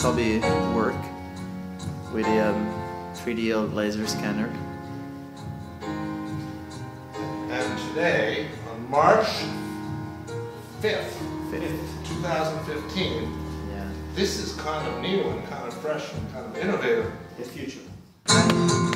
we work with the um, 3D laser scanner. And today, on March 5th, Fifth. 2015, Yeah. this is kind of new and kind of fresh and kind of innovative. The future.